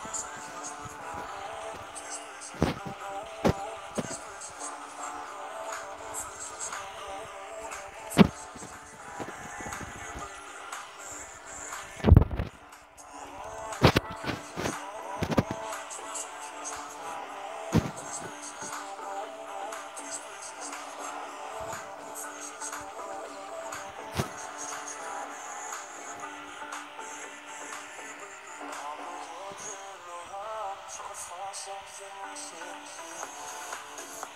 Christmas. I'll find something was